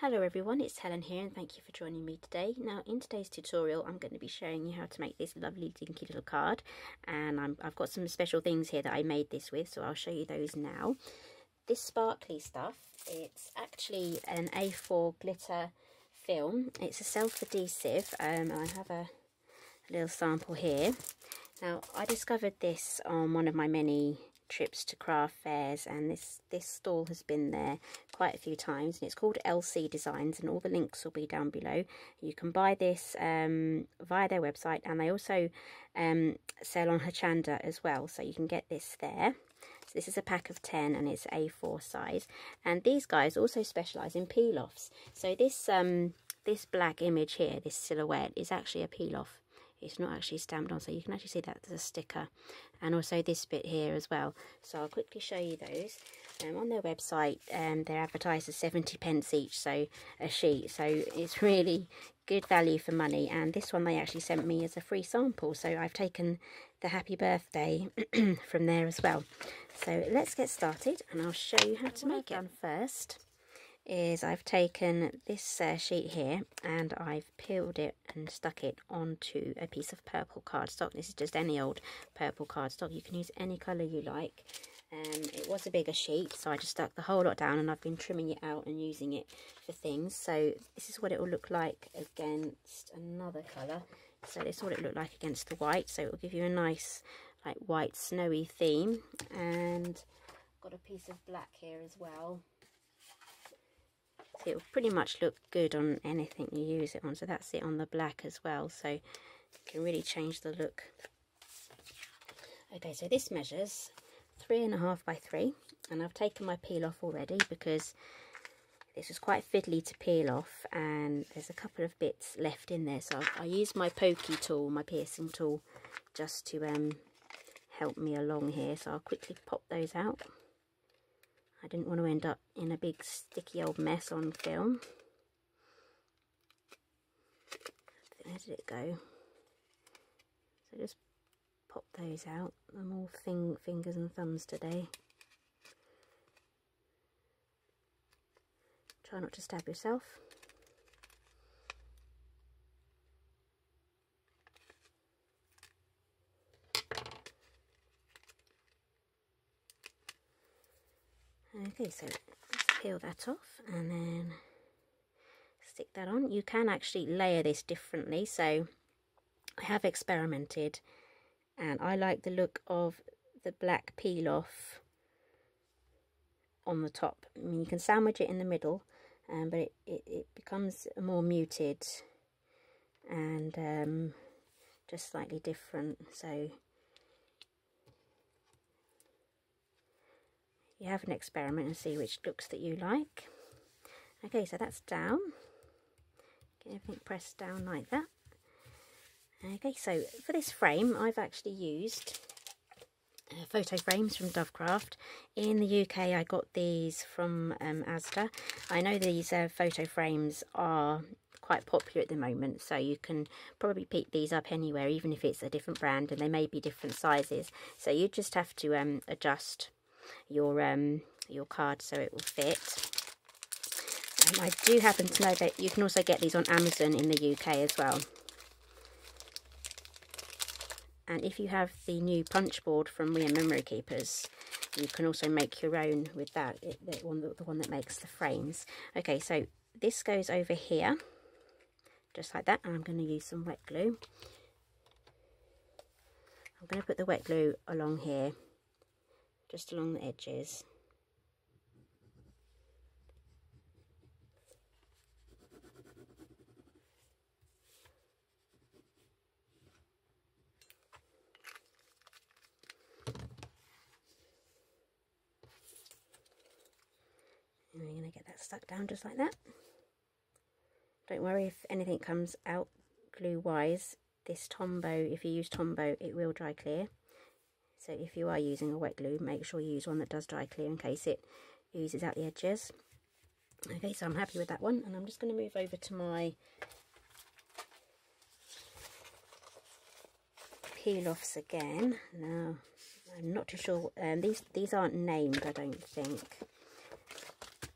Hello everyone, it's Helen here and thank you for joining me today. Now in today's tutorial I'm going to be showing you how to make this lovely dinky little card and i have got some special things here that I made this with so I'll show you those now. This sparkly stuff, it's actually an A4 glitter film. It's a self-adhesive um, I have a, a little sample here. Now I discovered this on one of my many trips to craft fairs and this this stall has been there quite a few times and it's called LC Designs and all the links will be down below. You can buy this um, via their website and they also um, sell on Hochanda as well so you can get this there. So this is a pack of 10 and it's A4 size. And these guys also specialize in peel offs so this um this black image here this silhouette is actually a peel off it's not actually stamped on so you can actually see that there's a sticker. And also this bit here as well. So I'll quickly show you those. Um, on their website um, they're advertised as 70 pence each so a sheet. So it's really good value for money. And this one they actually sent me as a free sample so I've taken the happy birthday from there as well. So let's get started and I'll show you how to make it. first is I've taken this uh, sheet here and I've peeled it and stuck it onto a piece of purple cardstock. This is just any old purple cardstock. You can use any colour you like. Um, it was a bigger sheet so I just stuck the whole lot down and I've been trimming it out and using it for things. So this is what it will look like against another colour. So this is what it looked like against the white. So it will give you a nice like white snowy theme and got a piece of black here as well it will pretty much look good on anything you use it on. So that's it on the black as well. So you can really change the look. Okay, so this measures three and a half by three. And I've taken my peel off already because this was quite fiddly to peel off and there's a couple of bits left in there. So I, I use my pokey tool, my piercing tool, just to um, help me along here. So I'll quickly pop those out. I didn't want to end up in a big sticky old mess on film. Where did it go? So just pop those out. I'm all thing, fingers and thumbs today. Try not to stab yourself. Okay, so let's peel that off and then stick that on. You can actually layer this differently, so I have experimented and I like the look of the black peel off on the top. I mean, you can sandwich it in the middle, um, but it, it, it, becomes more muted and um, just slightly different. So you have an experiment and see which looks that you like. Okay, so that's down. Get everything pressed down like that. Okay, so for this frame, I've actually used uh, photo frames from Dovecraft. In the UK, I got these from um, Asda. I know these uh, photo frames are quite popular at the moment, so you can probably pick these up anywhere, even if it's a different brand, and they may be different sizes. So you just have to um, adjust your um, your card so it will fit. And I do happen to know that you can also get these on Amazon in the UK as well. And if you have the new punch board from We Are Memory Keepers, you can also make your own with that, it, the, one, the one that makes the frames. Okay, so this goes over here, just like that, and I'm going to use some wet glue. I'm going to put the wet glue along here just along the edges. And we're going to get that stuck down just like that. Don't worry if anything comes out glue wise. This Tombow, if you use Tombow, it will dry clear. So if you are using a wet glue, make sure you use one that does dry clear in case it oozes out the edges. Okay, so I'm happy with that one. And I'm just going to move over to my peel-offs again. Now, I'm not too sure. Um, these, these aren't named, I don't think.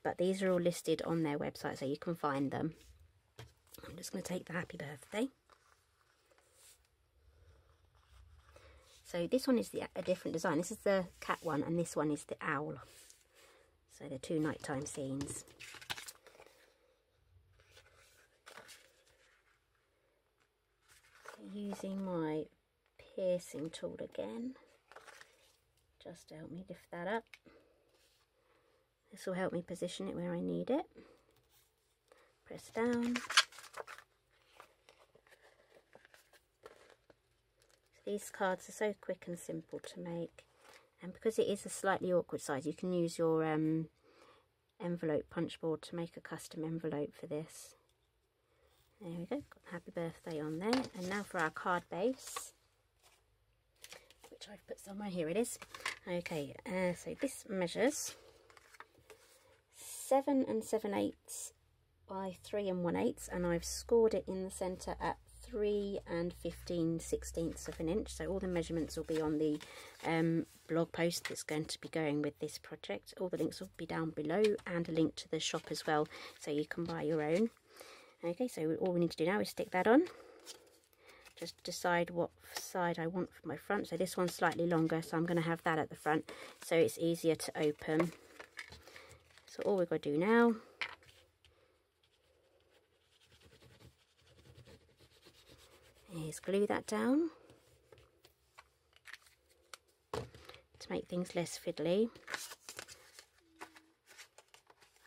but these are all listed on their website so you can find them. I'm just going to take the happy birthday. So this one is the, a different design. This is the cat one and this one is the owl. So the two nighttime scenes. So using my piercing tool again, just to help me lift that up. This will help me position it where I need it. Press down. These cards are so quick and simple to make. And because it is a slightly awkward size you can use your um, envelope punch board to make a custom envelope for this. There we go. Got happy birthday on there. And now for our card base which I've put somewhere. Here it is. Okay uh, so this measures 7 and 7 eighths by 3 and 1 eighths and I've scored it in the centre at 3 and 15 sixteenths of an inch. So all the measurements will be on the um, blog post that's going to be going with this project. All the links will be down below and a link to the shop as well so you can buy your own. Okay so all we need to do now is stick that on. Just decide what side I want for my front. So this one's slightly longer so I'm going to have that at the front so it's easier to open. So all we've got to do now is glue that down to make things less fiddly.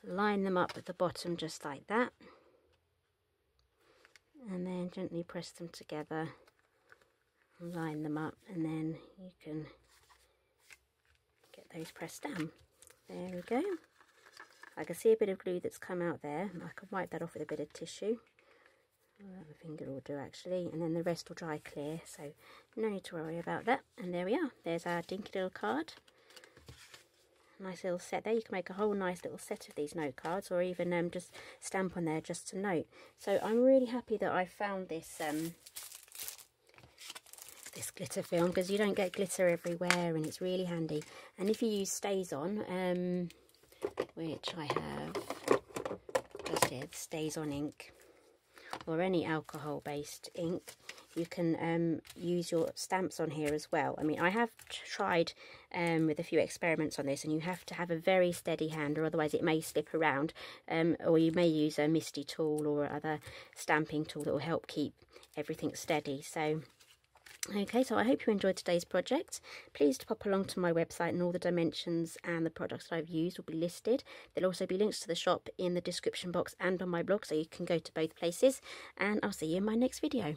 Line them up at the bottom just like that and then gently press them together line them up and then you can get those pressed down. There we go. I can see a bit of glue that's come out there. I can wipe that off with a bit of tissue a finger will do actually and then the rest will dry clear so no need to worry about that. And there we are. There's our dinky little card. Nice little set there. You can make a whole nice little set of these note cards or even um, just stamp on there just to note. So I'm really happy that I found this um, this glitter film because you don't get glitter everywhere and it's really handy. And if you use StazOn um, which I have just here StazOn ink or any alcohol based ink you can um, use your stamps on here as well. I mean, I have tried um, with a few experiments on this, and you have to have a very steady hand, or otherwise it may slip around. Um, or you may use a MISTI tool or other stamping tool that will help keep everything steady. So Okay, so I hope you enjoyed today's project. Please pop along to my website and all the dimensions and the products that I've used will be listed. There'll also be links to the shop in the description box and on my blog so you can go to both places. And I'll see you in my next video.